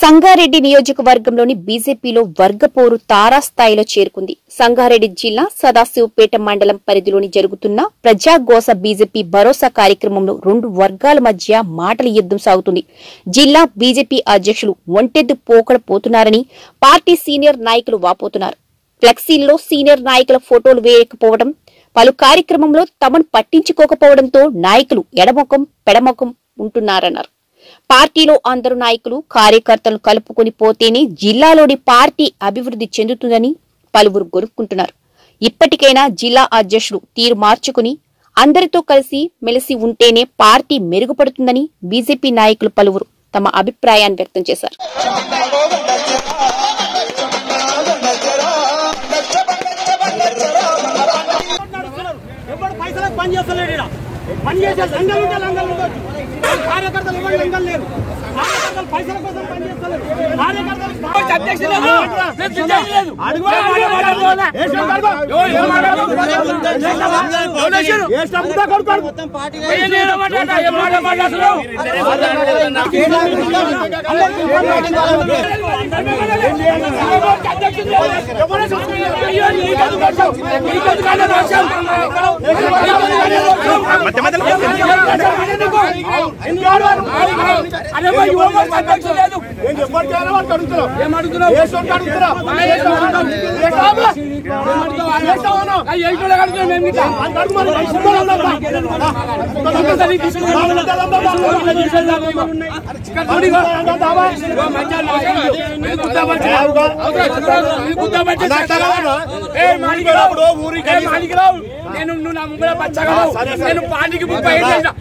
సంగారెడ్డి నియోజకవర్గంలోని బీజేపీలో వర్గపోరు తారాస్థాయిలో చేరుకుంది. సంగారెడ్డి జిల్లా సదాశివపేట మండలం పరిధిలోని జరుగుతున్న ప్రజాగోస బీజేపీ భరోసా కార్యక్రమంలో రెండు వర్గాల మధ్య మాటల యుద్దం సాగుతుంది. జిల్లా బీజేపీ అధ్యక్షులు ఒంటెద్దు పోకడ పోతున్నారని పార్టీ సీనియర్ నాయకులు వాపోతున్నారు. ఫ్లెక్సీల్లో సీనియర్ నాయకుల ఫోటోలు వేయకపోవడం పలు కార్యక్రమంలో తమను పట్టించుకోకపోవడంతో నాయకులు ఎడమొఖం పెడమొఖం ఉంటున్నారన్నారు. పార్టీలో అందరు నాయకులు కార్యకర్తలు కలుపుకొని పోతేనే జిల్లాలోని పార్టీ అభివృద్ధి చెందుతుందని పలువురు గొరుక్కుంటున్నారు. ఇప్పటికైనా జిల్లా అధ్యక్షుడు తీరు మార్చుకుని అందరితో కలిసి మెలిసి ఉంటేనే పార్టీ మెరుగుపడుతుందని బీజేపీ నాయకులు పలువురు తమ అభిప్రాయాన్ని వ్యక్తం చేశారు. పని చేస్తలేడు పని చేసే లంగలు ఉంటే లంగలు ఉండొచ్చు. కార్యకర్తలు లంగలు లేరు కార్యకర్తలు పైసల కోసం పని చేస్తలేరు కార్యకర్తలు అడుగు వేసిన అడుగు. ఏం మాట్లాడదు? వేసిన ముద్ద కొడుకు నేను నువ్వు నా ముంగడ పచ్చగా నేను పాటికి ముప్పై ఏళ్ళు అయినా.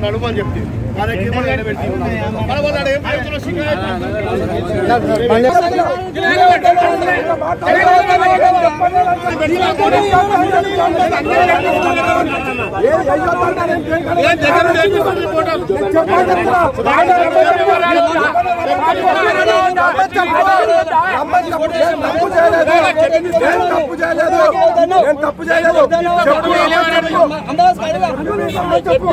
నడుమని చెప్తే తప్పు చేయలేదు నేను తప్పు చేయలేదు చెప్పు